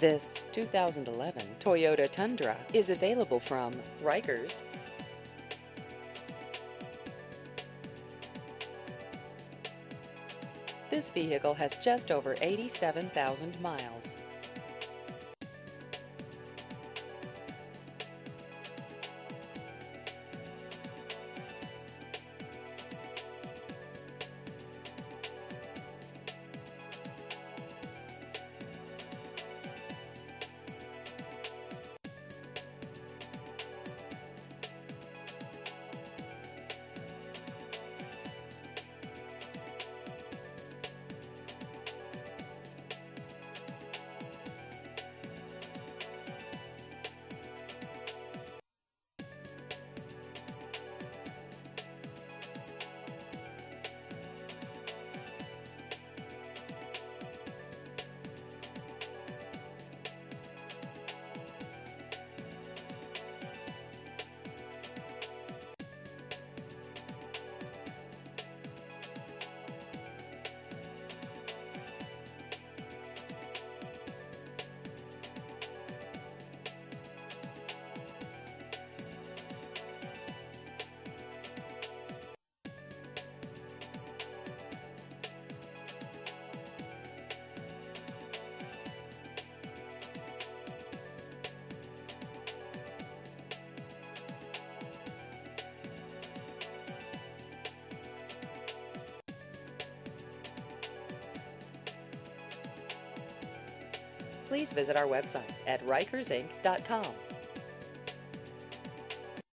This 2011 Toyota Tundra is available from Riker's. This vehicle has just over 87,000 miles. Please visit our website at rikersinc.com.